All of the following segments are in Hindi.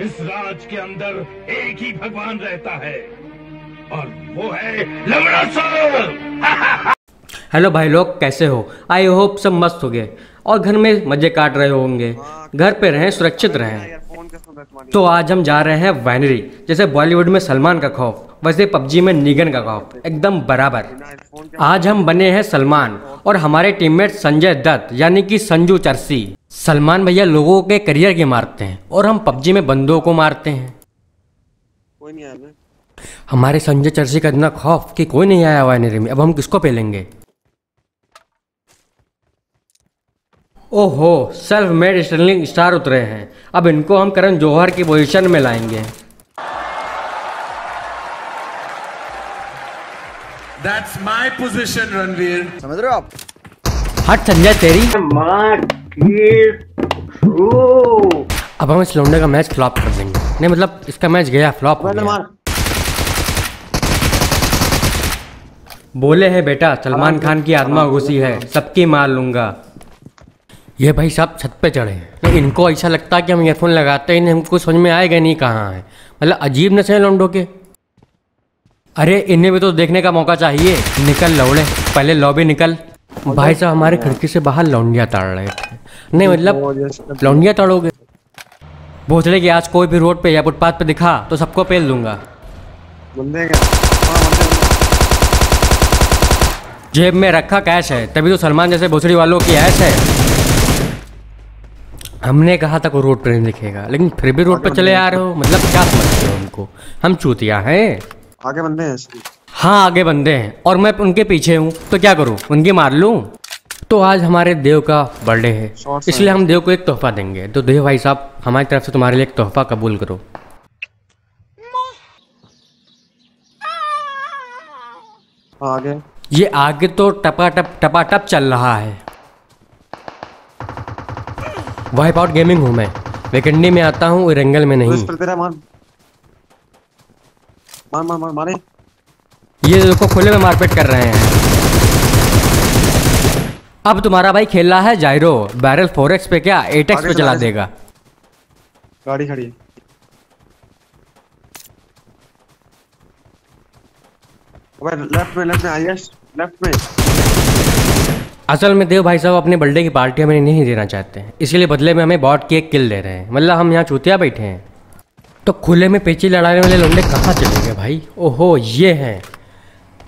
इस राज के अंदर एक ही भगवान रहता है। और वो है लवणासुर हेलो भाई लोग, कैसे हो? आई होप सब मस्त हो गए। और घर में मज़े काट रहे होंगे। घर पे रहें, सुरक्षित रहें। तो आज हम जा रहे हैं वाइनरी, जैसे बॉलीवुड में सलमान का खौफ, वैसे पबजी में निगन का खौफ, एकदम बराबर। आज हम बने हैं सलमान और हमारे टीममेट संजय दत्त, यानी कि संजू चरसी। सलमान भैया लोगों के करियर के मारते हैं और हम पबजी में बंदों को मारते हैं। कोई नहीं आया हमारे संजय चरसी का इतना खौफ कि कोई नहीं आया वाइनरी में अब हम किसको पेलेंगे? ओहो सेल्फ मेड स्टर्लिंग स्टार उतरे हैं। अब इनको हम करण जौहर की पोजीशन में लाएँगे। That's my position, Ranveer. समझ रहे हो आप? हट संजय तेरी। अब हम इस लौंडे का मैच फ्लॉप कर देंगे। नहीं मतलब इसका मैच गया फ्लॉप हो गया। बोले हैं बेटा सलमान खान की आत्मा घुसी है सबकी मार लूँगा। ये भाई साहब छत पे चढ़े हैं। तो इनको ऐसा लगता है कि हम ईयरफोन लगाते ही हमको समझ में आएगा नहीं कहाँ है। मतलब अजीब नशे हैं लौंडों के। अरे इन्हें भी तो देखने का मौका चाहिए। निकल लौड़े पहले लॉबी निकल। भाई साहब हमारे खिड़की से बाहर लौंडिया ताड़ रहे थे। नहीं मतलब लौंडिया ताड़ोगे? भोसले की आज कोई भी रोड पे या फुटपाथ पे दिखा तो सबको पेल दूँगा। बंदे हैं। जेब में रखा कैश है तभी तो सलमान जैसे भोसड़ी वालों की ऐश है। हमने कहा था कोई रोड पे नहीं दिखेगा लेकिन फिर भी रोड पे चले आ रहे हो मतलब क्या समझते हो उनको? हम चूतिया हैं। आगे बंदे हैं हाँ आगे बंदे हैं और मैं उनके पीछे हूँ तो क्या करूँ? उनकी मार लूँ? तो आज हमारे देव का बर्थडे है इसलिए हम देव को एक तोहफा देंगे। तो देव भाई साहब हमारी तरफ़ से तुम्हारे लिए एक तोहफा कबूल करो। आगे। ये आगे तो टपाटप टपाटप चल रहा है। वाइप आउट गेमिंग हूँ मैं। वेकेंडी में आता हूँ रंगल में नहीं मार मार मार मार। ये देखो खुले में मारपीट कर रहे हैं। अब तुम्हारा भाई खेल रहा है जायरो बैरल फोर एक्स पे क्या? एट एक्स पे चला। देगा। गाड़ी खड़ी। लेफ़्ट में लेफ़्ट में आइए लेफ़्ट में। असल में देव भाई साहब अपने बर्थडे की पार्टी हमें नहीं देना चाहते। हैं इसीलिए बदले में हमें बॉट की एक किल दे रहे हैं। मतलब हम यहाँ चूतिया बैठे हैं। तो खुले में पेची लड़ाने वाले लोंडे कहाँ चले गए भाई? ओहो ये हैं।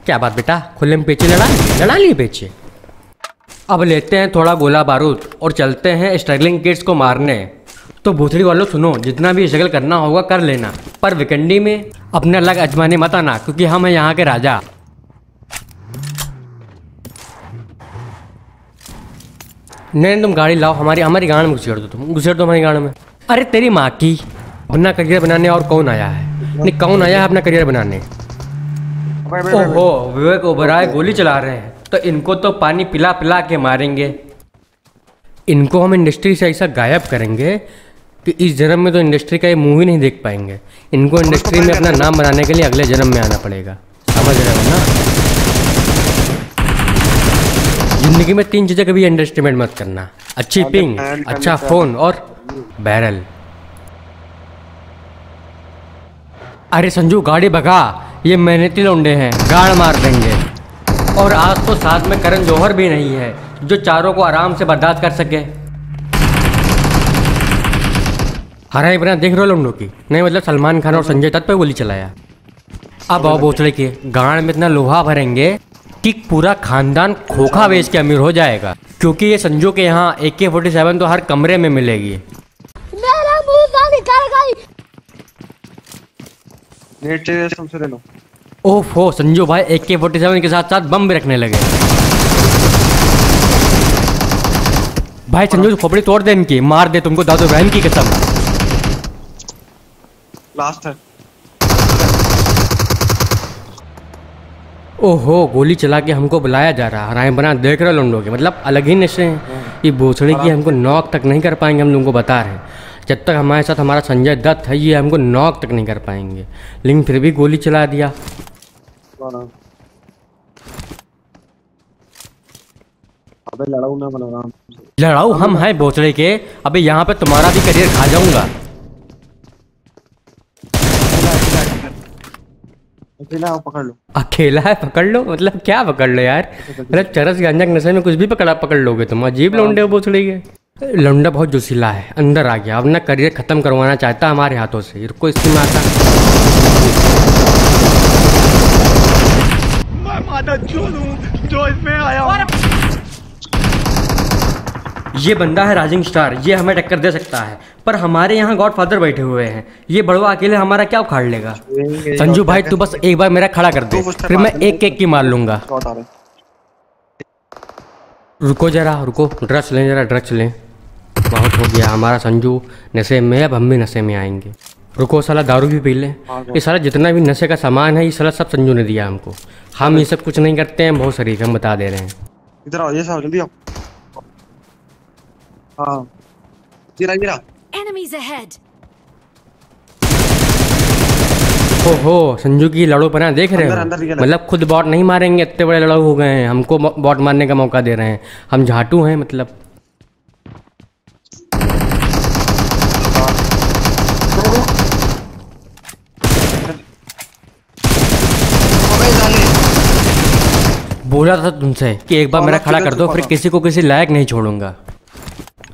क्या बात बेटा? खुले में पेची लड़ा? लड़ा लिए पेची? अब लेते हैं थोड़ा गोला बारूद और चलते हैं स्ट्रगलिंग किड्स को मारने। तो भूतड़ी वालों, सुनो, जितना भी स्ट्रगल करना होगा कर लेना। पर विकेंडी में अपने अलग अजमाने मत आना, क्योंकि हम हैं यहाँ के राजा। नहीं तुम गाड़ी लाओ, हमारी हमारी गाड़ में घुसेड़ दो तुम। घुसेड़ दो हमारी गाड़ में। अरे तेरी माँ की। अपना करियर बनाने और कौन आया है? नहीं, कौन आया है अपना करियर बनाने? ओहो विवेक ओबराय गोली चला रहे हैं। तो इनको तो पानी पिला पिला के मारेंगे। इनको हम इंडस्ट्री से ऐसा गायब करेंगे कि इस जन्म में तो इंडस्ट्री का ये मुँह ही नहीं देख पाएँगे। इनको इंडस्ट्री में अपना नाम बनाने के लिए अगले जन्म में आना पड़ेगा। समझ रहे हो ना? ज़िंदगी में तीन चीज़ें कभी अंडरस्टिमेट मत करना। अच्छी पिंग अच्छा फ़ोन और बैरल अरे संजू गाड़ी भगा। ये मेहनती लौंडे हैं गाड़ मार देंगे। और आज तो साथ में करण जौहर भी नहीं है जो चारों को आराम से बर्दाश्त कर सके। हरा बना देख रहे हो लौंडों की? नहीं मतलब सलमान खान और संजय दत्त पे गोली चलाया। अब आओ बोचड़े के गाड़ में इतना लोहा भरेंगे कि पूरा खानदान खोखा बेच के अमीर हो जाएगा क्योंकि ये संजू के यहाँ ए के फोर्टी सेवन तो हर कमरे में मिलेगी। मेरा मुँह निकल गई। नेट चाहिए तुमसे ले लो ओफो संजू भाई ए के फोर्टी सेवन के साथ साथ बम भी रखने लगे। भाई संजू खोपड़ी तोड़ दे इनकी मार दे तुमको दादू बहन की कसम। लास्ट है। ओहो गोली चला के हमको बुलाया जा रहा है राय बना देख रहे लोगों के मतलब अलग ही नशे हैं। ये भोसड़ी की हमको नॉक तक नहीं कर पाएँगे हम लोगों को बता रहे हैं। जब तक हमारे साथ हमारा संजय दत्त है ये हमको नॉक तक नहीं कर पाएँगे। लेकिन फिर भी गोली चला दिया। अबे लड़ाऊ ना बनो लड़ाऊ हम हैं बोचड़े के अबे यहाँ पे तुम्हारा भी करियर खा जाऊँगा अकेला है पकड़ लो मतलब क्या पकड़ लो यार मतलब चरस गांजा नशे में कुछ भी पकड़ा पकड़ लोगे तुम अजीब लौंडे हो बोचड़े के लौंडा बहुत जोशीला है अंदर आ गया अब ना करियर खत्म करवाना चाहता हमारे हाथों से रुको इसकी माता ये बंदा है राइजिंग स्टार ये हमें टक्कर दे सकता है पर हमारे यहाँ गॉड फादर बैठे हुए हैं। ये बड़वा अकेले हमारा क्या उखाड़ लेगा? संजू भाई तू बस एक बार मेरा खड़ा कर दे फिर मैं एक एक की मार लूँगा। रुको जरा रुको ड्रग्स लें जरा ड्रग्स लें। बहुत हो गया हमारा संजू नशे में अब हम भी नशे में आएँगे। रुको साला दारू भी पी लें। ये साला जितना भी नशे का सामान है ये सारा सब संजू ने दिया हमको। हम ये सब कुछ नहीं करते हैं बहुत शरीफ हम बता दे रहे हैं। इधर आओ ये साहब जल्दी आओ। हाँ। गिरा गिरा Enemies ahead. हो हो संजू की लड़ो पना देख रहे हो? है। मतलब खुद बॉट नहीं मारेंगे इतने बड़े लड़ो हो गए हैं। हमको बॉट मारने का मौका दे रहे हैं। हम झाटू हैं मतलब अबे साले बोला था तुमसे कि एक बार मेरा खड़ा कर दो फिर किसी को किसी लायक नहीं छोड़ूँगा।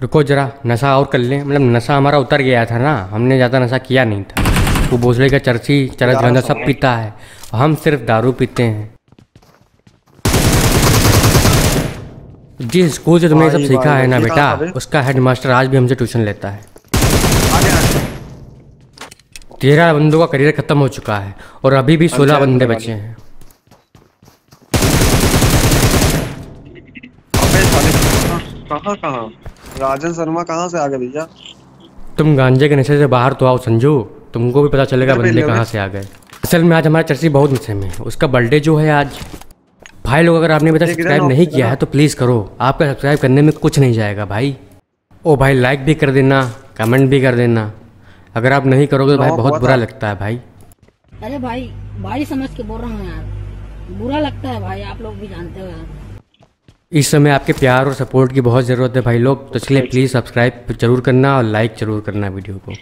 रुको जरा नशा और कर लें। मतलब नशा हमारा उतर गया था ना हमने ज़्यादा नशा किया नहीं था। वो भोसले का चरसी चरस गांजा सब पीता है। हम सिर्फ़ दारू पीते हैं। जिस स्कूल से तुमने सब सीखा है ना बेटा? उसका हेड मास्टर आज भी हमसे ट्यूशन लेता है। तेरह बंदों का करियर खत्म हो चुका है और अभी भी सोलह अच्छा, बंदे अच्छा, बचे हैं अबे साले कहाँ कहाँ? कहाँ राजन शर्मा कहाँ से आ गए भैया? तुम गांजे के नशे से बाहर तो आओ संजू। तुमको भी पता चलेगा बंदे कहाँ से आ गए। असल में आज हमारा चर्ची बहुत नशे में उसका बर्थडे जो है आज। भाई लोग अगर आपने अभी तक सब्सक्राइब नहीं किया है तो प्लीज़ करो। आपका सब्सक्राइब करने में कुछ नहीं जाएगा भाई। ओ भाई लाइक भी कर देना कमेंट भी कर देना। अगर आप नहीं करोगे तो भाई बहुत बुरा लगता है भाई। अरे भाई भाई समझ के बोल रहा हूँ यार। बुरा लगता है भाई आप लोग भी जानते हो यार। इस समय आपके प्यार और सपोर्ट की बहुत ज़रूरत है भाई लोग तो इसलिए प्लीज़ सब्सक्राइब ज़रूर करना और लाइक ज़रूर करना वीडियो को।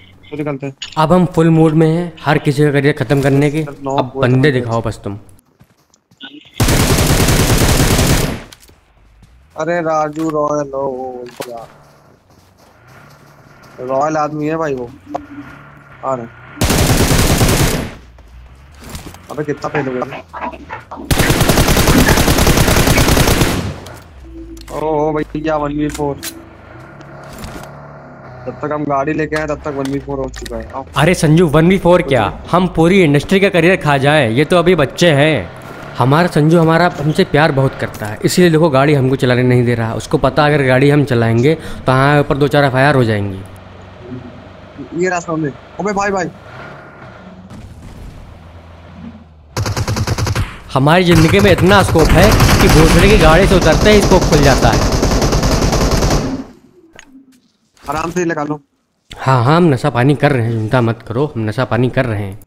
अब हम फुल मूड में हैं हर किसी का करियर खत्म करने के। अब बंदे दिखाओ बस तुम। अरे राजू रॉयल रॉयल आदमी है भाई वो। आ रहे अबे कितना फेल हो गया। ओ ओ भैया वन वी फोर जब तक हम गाड़ी लेके आए तब तक वन वी फोर हो चुका है। अरे संजू वन वी फोर क्या? हम पूरी इंडस्ट्री का करियर खा जाए ये तो अभी बच्चे हैं। हमारा संजू हमारा हमसे प्यार बहुत करता है इसीलिए देखो गाड़ी हमको चलाने नहीं दे रहा। उसको पता अगर गाड़ी हम चलाएँगे तो हाँ ऊपर दो चार एफआईआर हो जाएँगी। ये सामने अबे भाई भाई। हमारी ज़िंदगी में इतना स्कोप है कि भोसड़े की गाड़ी से उतरते ही स्कोप खुल जाता है। आराम से लगा लो। हाँ हाँ हम नशा पानी कर रहे हैं चिंता मत करो हम नशा पानी कर रहे हैं।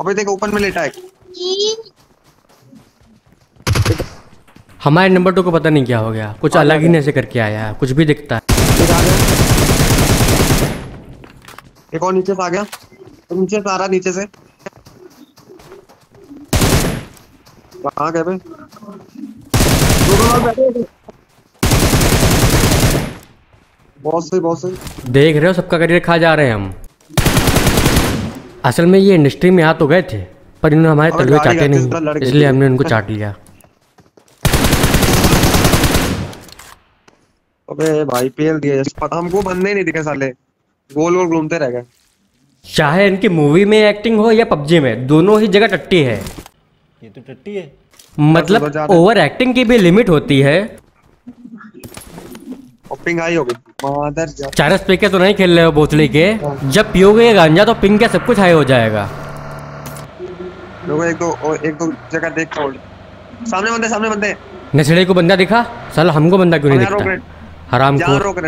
अबे देखो ओपन में लेटा है। हमारे नंबर टू को पता नहीं क्या हो गया। कुछ अलग ही नशे करके आया है कुछ भी दिखता है। एक एक और नीचे से आ गया। तो नीचे से आ रहा नीचे से। कहाँ गए। बहुत सही बहुत सही। देख रहे हो सबका करियर खा जा रहे हैं हम। असल में ये इंडस्ट्री में आ तो गए थे पर इन्होंने हमारे तलवे चाटे नहीं इसलिए हमने उनको चाट लिया। अबे भाई पेल दिए। हमको बंदे नहीं दिखे साले। गोल गोल घूमते रह गए। चाहे इनकी मूवी में एक्टिंग हो या पबजी में दोनों ही जगह टट्टी है। ये तो टट्टी है। मतलब। ओवर एक्टिंग की भी लिमिट होती है। पिंग हाई हो गई। चारस पी के तो नहीं खेल रहे हो बोतली के। जब पियोगे ये गांजा तो पिंग के सब कुछ हाई हो जाएगा। लोगों एक दो एक दो जगह देख सामने बंदे सामने बंदे। नशेड़ी को बंदा दिखा। साला हमको बंदा क्यों नहीं दिखता? हराम को रोक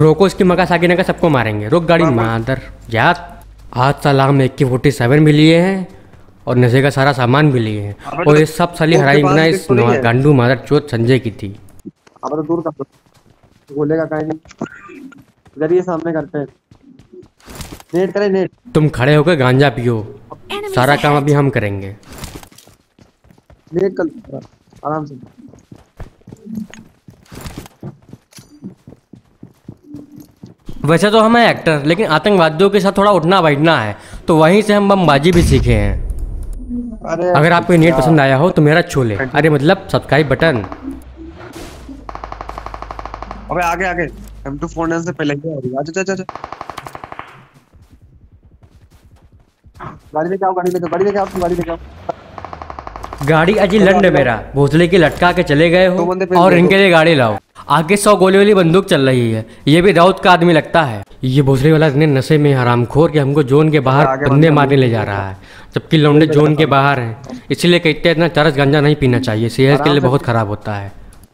रोको इसकी मका साकी नका सबको मारेंगे। रोक गाड़ी। मादर। यार आज साला हम एक की फोर्टी सेवन लिए हैं। और नशे का सारा सामान भी लिए हैं। और तो ये सब साली हराई बिना इस। गांडू मादर चोत संजय की थी। अब तो दूर कर बोलेगा कहीं नहीं। इधर ये सामने करते हैं। नेट करे नेट। तुम खड़े होकर गांजा पियो। सारा काम अभी हम करेंगे। कल आराम से। वैसे तो हम हैं एक्टर लेकिन आतंकवादियों के साथ थोड़ा उठना बैठना है। तो वहीं से हम बमबाजी भी सीखे हैं। अरे अगर आपको ये नेट पसंद आया हो तो मेरा छोले। अरे मतलब सब्सक्राइब बटन अबे आगे आगे। एम टू फोर से पहले ही आ रही आजा आजा आजा गाड़ी लेके आओ गाड़ी लेके गाड़ी लेके आओ गाड़ी लेके आओ। गाड़ी अजी लंड मेरा। भोसले की लटका के चले गए हो पे और इनके लिए गाड़ी लाओ। आगे सौ गोली वाली बंदूक चल रही है। ये भी दाऊद का आदमी लगता है। ये भोसले वाला इतने नशे में हरामखोर कि हमको जोन के बाहर बंदे बंदे मारने ले जा रहा है। जबकि लौंडे जोन के बाहर हैं। इसलिए कहते हैं इतना चरस गंजा नहीं पीना चाहिए। सेहत के लिए बहुत खराब होता है।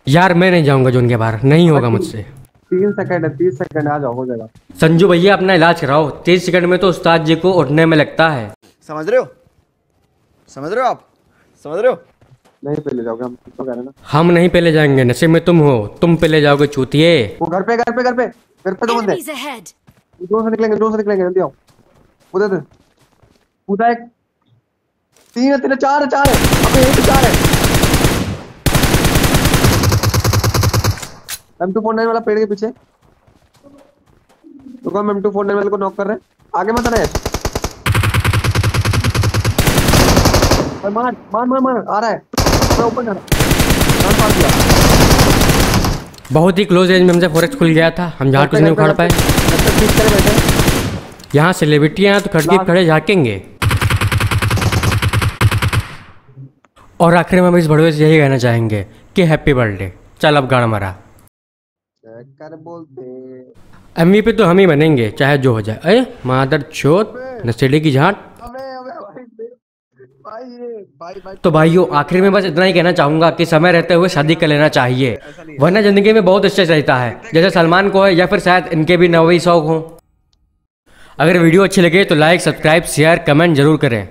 यार मैं नहीं जाऊँगा जोन के बाहर। नहीं होगा मुझसे। तीन सेकंड है तीस सेकंड आ जाओ हो जाएगा। संजू भैया अपना इलाज कराओ। तीस सेकंड में तो उस्ताद जी को उठने में लगता है। समझ रहे हो? समझ रहे हो आप? समझ रहे हो? नहीं पहले जाओगे हम तो कह रहे ना। हम नहीं पहले जाएँगे नशे में तुम हो तुम पहले जाओगे चूतिए। वो घर पे घर पे घर पे घर पे दो बंदे। दो से निकलेंगे दो से निकलेंगे जल्दी आओ। उधर उधर उधर एक तीन है तीन है चार है चार है। अबे एक चार है। एम टू फोर नाइन वाला पेड़ के पीछे। रुको हम एम टू फोर नाइन वाले को नॉक कर रहे हैं। आगे मत आना है। अरे मार मार मार मार आ रहा है। मैं ऊपर जा रहा हूँ। दिया बहुत ही क्लोज रेंज में हमसे फॉरेक्स खुल गया था। हम जहाँ कुछ नहीं उखाड़ पाए। यहाँ सेलिब्रिटियाँ हैं तो खड़की खड़े झाकेंगे। और आखिर में हम इस भड़वे से यही कहना चाहेंगे कि हैप्पी बर्थडे चल अब गाना मरा। चेक कर बोलते एम पे तो हम ही बनेंगे चाहे जो हो जाए। अरे मादर चोत नशेड़ी की झांट अबे अबे भाई भाई ये भाई भाई तो भाइयों आखिर में बस इतना ही कहना चाहूँगा कि समय रहते हुए शादी कर लेना चाहिए। वरना ज़िंदगी में बहुत स्ट्रेस रहता है। जैसे सलमान को है या फिर शायद इनके भी नवे शौक हो। अगर वीडियो अच्छी लगे तो लाइक सब्सक्राइब शेयर कमेंट ज़रूर करें।